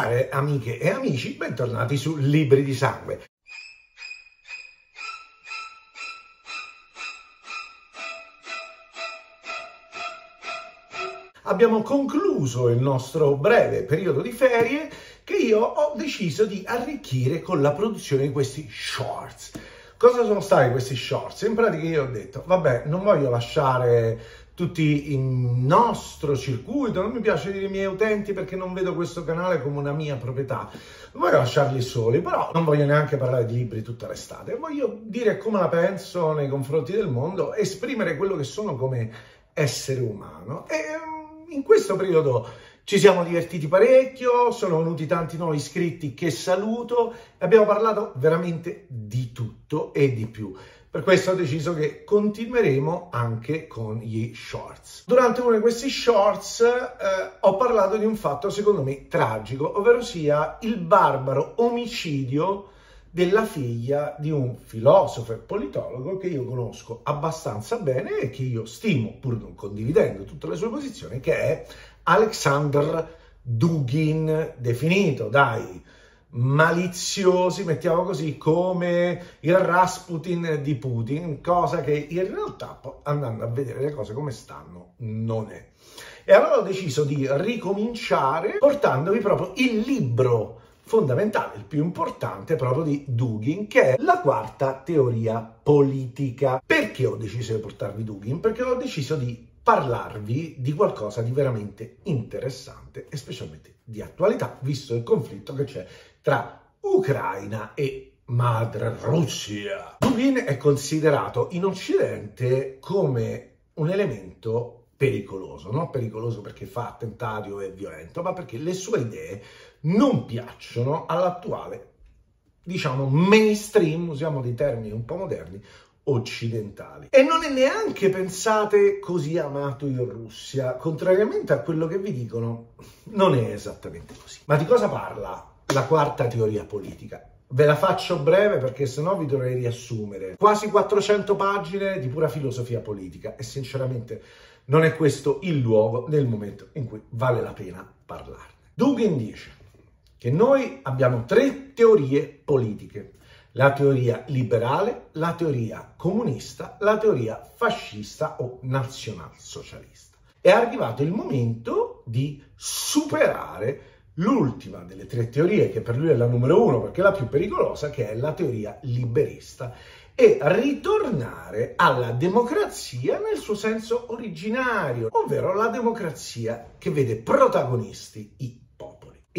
Care amiche e amici, bentornati su Libri di Sangue. Abbiamo concluso il nostro breve periodo di ferie che io ho deciso di arricchire con la produzione di questi shorts. Cosa sono stati questi shorts? In pratica io ho detto, vabbè, non voglio lasciare tutti il nostro circuito, non mi piace dire i miei utenti perché non vedo questo canale come una mia proprietà, voglio lasciarli soli, però non voglio neanche parlare di libri tutta l'estate, voglio dire come la penso nei confronti del mondo, esprimere quello che sono come essere umano. E mm, in questo periodo ci siamo divertiti parecchio, sono venuti tanti nuovi iscritti che saluto, abbiamo parlato veramente di tutto e di più. Per questo ho deciso che continueremo anche con gli shorts. Durante uno di questi shorts eh, ho parlato di un fatto secondo me tragico, ovvero sia il barbaro omicidio della figlia di un filosofo e politologo che io conosco abbastanza bene e che io stimo, pur non condividendo tutte le sue posizioni, che è Alexander Dugin, definito dai maliziosi, mettiamo così, come il Rasputin di Putin, cosa che in realtà, andando a vedere le cose come stanno, non è. E allora ho deciso di ricominciare portandovi proprio il libro fondamentale, il più importante proprio di Dugin, che è la quarta teoria politica. Perché ho deciso di portarvi Dugin? Perché ho deciso di parlarvi di qualcosa di veramente interessante e specialmente di attualità, visto il conflitto che c'è tra Ucraina e Madre Russia. Dugin è considerato in Occidente come un elemento pericoloso, non pericoloso perché fa attentati o è violento, ma perché le sue idee non piacciono all'attuale, diciamo, mainstream, usiamo dei termini un po' moderni, occidentali. E non è neanche, pensate, così amato in Russia, contrariamente a quello che vi dicono, non è esattamente così. Ma di cosa parla la quarta teoria politica? Ve la faccio breve perché sennò vi dovrei riassumere. Quasi 400 pagine di pura filosofia politica e sinceramente non è questo il luogo nel momento in cui vale la pena parlarne. Dugin dice che noi abbiamo tre teorie politiche la teoria liberale, la teoria comunista, la teoria fascista o nazionalsocialista. È arrivato il momento di superare l'ultima delle tre teorie, che per lui è la numero uno perché è la più pericolosa, che è la teoria liberista, e ritornare alla democrazia nel suo senso originario, ovvero la democrazia che vede protagonisti i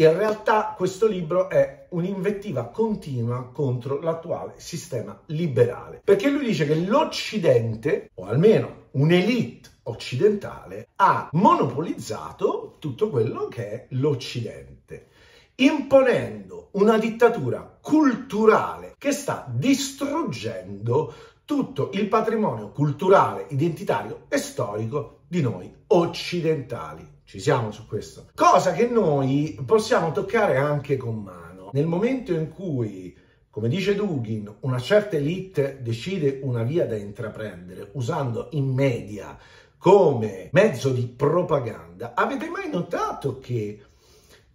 in realtà questo libro è un'invettiva continua contro l'attuale sistema liberale, perché lui dice che l'Occidente, o almeno un'elite occidentale, ha monopolizzato tutto quello che è l'Occidente, imponendo una dittatura culturale che sta distruggendo tutto il patrimonio culturale, identitario e storico di noi occidentali. Ci siamo su questo. Cosa che noi possiamo toccare anche con mano. Nel momento in cui, come dice Dugin, una certa elite decide una via da intraprendere usando i media come mezzo di propaganda, avete mai notato che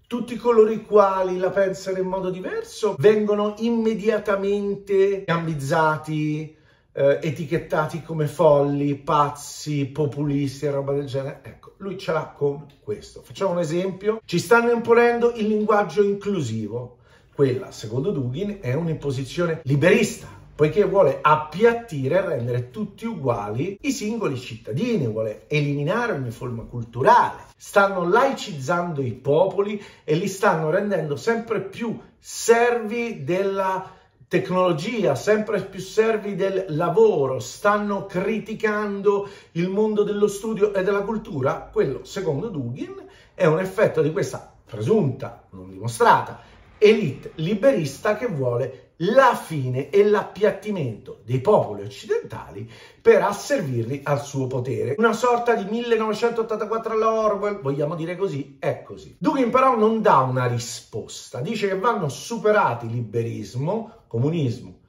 tutti coloro i quali la pensano in modo diverso vengono immediatamente gambizzati, eh, etichettati come folli, pazzi, populisti e roba del genere. Ecco, lui ce l'ha con questo. Facciamo un esempio. Ci stanno imponendo il linguaggio inclusivo. Quella, secondo Dugin, è un'imposizione liberista, poiché vuole appiattire e rendere tutti uguali i singoli cittadini, vuole eliminare ogni forma culturale. Stanno laicizzando i popoli e li stanno rendendo sempre più servi della tecnologia, sempre più servi del lavoro, stanno criticando il mondo dello studio e della cultura, quello, secondo Dugin, è un effetto di questa presunta, non dimostrata, elite liberista che vuole la fine e l'appiattimento dei popoli occidentali per asservirli al suo potere. Una sorta di 1984 all'Orwell, vogliamo dire così, è così. Dugin però non dà una risposta, dice che vanno superati liberismo, comunismo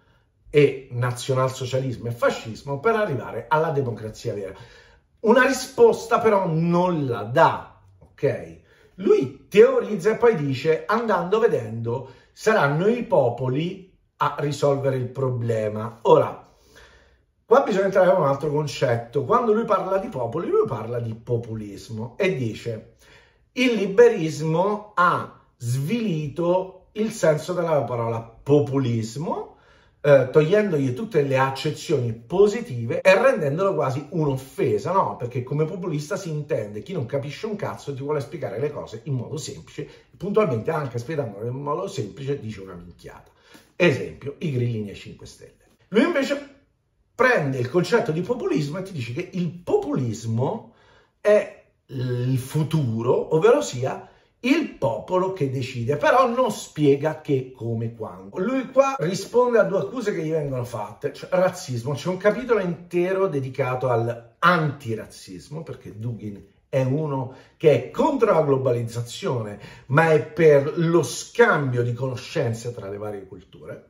e nazionalsocialismo e fascismo per arrivare alla democrazia vera. Una risposta però non la dà, ok? Lui teorizza e poi dice, andando vedendo, saranno i popoli a risolvere il problema. Ora, Qua bisogna entrare in un altro concetto. Quando lui parla di popoli, lui parla di populismo e dice il liberismo ha svilito il senso della parola populismo, eh, togliendogli tutte le accezioni positive e rendendolo quasi un'offesa, no? Perché come populista si intende chi non capisce un cazzo ti vuole spiegare le cose in modo semplice, puntualmente anche spiegandole in modo semplice dice una minchiata. Esempio, i grillini ai 5 Stelle. Lui invece prende il concetto di populismo e ti dice che il populismo è il futuro, ovvero sia il popolo che decide, però non spiega che, come, quando. Lui qua risponde a due accuse che gli vengono fatte, cioè razzismo, c'è un capitolo intero dedicato all'antirazzismo, perché Dugin è uno che è contro la globalizzazione, ma è per lo scambio di conoscenze tra le varie culture.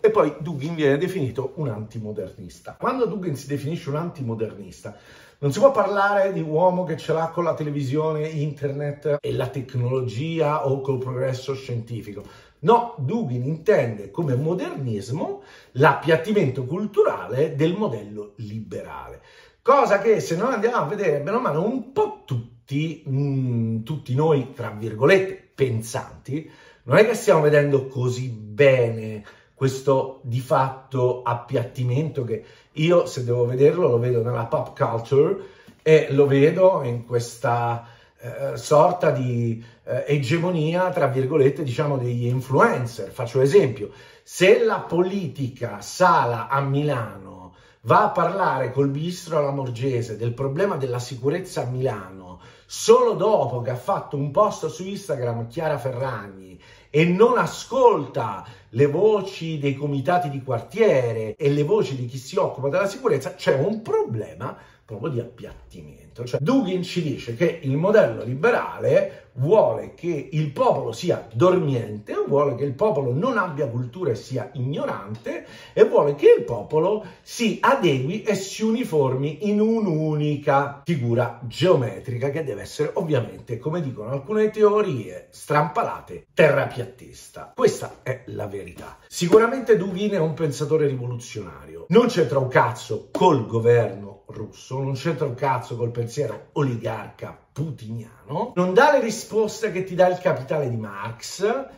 E poi Dugin viene definito un antimodernista. Quando Dugin si definisce un antimodernista, non si può parlare di uomo che ce l'ha con la televisione, internet e la tecnologia o col progresso scientifico. No, Dugin intende come modernismo l'appiattimento culturale del modello liberale. Cosa che se noi andiamo a vedere bene o male un po' tutti, mh, mm, tutti noi, tra virgolette, pensanti, non è che stiamo vedendo così bene questo di fatto appiattimento che io se devo vederlo lo vedo nella pop culture e lo vedo in questa eh, sorta di eh, egemonia, tra virgolette, diciamo degli influencer. Faccio esempio, se la politica sala a Milano va a parlare col ministro alla Morgese del problema della sicurezza a Milano solo dopo che ha fatto un post su Instagram Chiara Ferragni e non ascolta le voci dei comitati di quartiere e le voci di chi si occupa della sicurezza, c'è un problema proprio di appiattimento. Cioè, Dugin ci dice che il modello liberale vuole che il popolo sia dormiente, vuole che il popolo non abbia cultura e sia ignorante e vuole che il popolo si adegui e si uniformi in un'unica figura geometrica che deve essere ovviamente, come dicono alcune teorie strampalate, terrapiattista. Questa è la verità. Sicuramente Dugin è un pensatore rivoluzionario. Non c'entra un cazzo col governo russo, non c'entra un cazzo col pensiero oligarca putiniano, non dà le risposte che ti dà il capitale di Marx,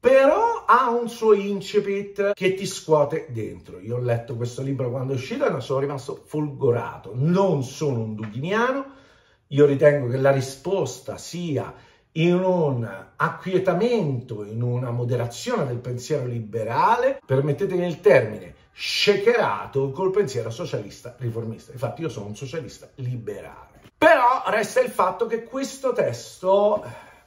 però ha un suo incipit che ti scuote dentro. Io ho letto questo libro quando è uscito e ne sono rimasto folgorato. Non sono un duginiano, io ritengo che la risposta sia in un acquietamento, in una moderazione del pensiero liberale, permettetemi il termine, shakerato col pensiero socialista riformista. Infatti io sono un socialista liberale. Però resta il fatto che questo testo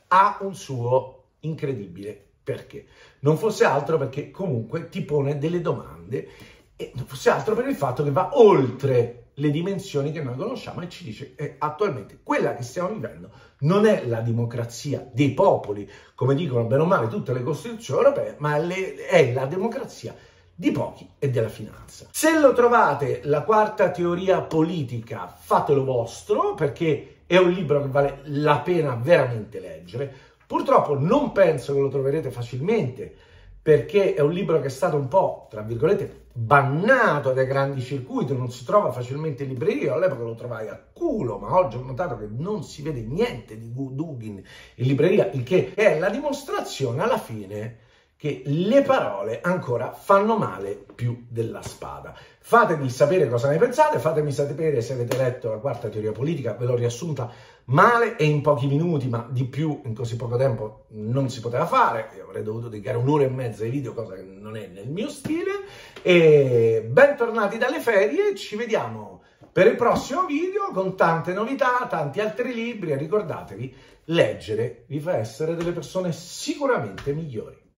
ha un suo incredibile perché. Non fosse altro perché comunque ti pone delle domande e non fosse altro per il fatto che va oltre le dimensioni che noi conosciamo e ci dice che attualmente quella che stiamo vivendo non è la democrazia dei popoli, come dicono bene o male tutte le costituzioni europee, ma è la democrazia di pochi e della finanza. Se lo trovate, la quarta teoria politica, fatelo vostro, perché è un libro che vale la pena veramente leggere. Purtroppo non penso che lo troverete facilmente, perché è un libro che è stato un po', tra virgolette, bannato dai grandi circuiti, non si trova facilmente in libreria, all'epoca lo trovai a culo, ma oggi ho notato che non si vede niente di Dugin in libreria, il che è la dimostrazione alla fine che le parole ancora fanno male più della spada. Fatemi sapere cosa ne pensate, fatemi sapere se avete letto la quarta teoria politica, ve l'ho riassunta male e in pochi minuti, ma di più in così poco tempo non si poteva fare, Io avrei dovuto dedicare un'ora e mezza ai video, cosa che non è nel mio stile, e bentornati dalle ferie, ci vediamo per il prossimo video con tante novità, tanti altri libri e ricordatevi, leggere vi fa essere delle persone sicuramente migliori.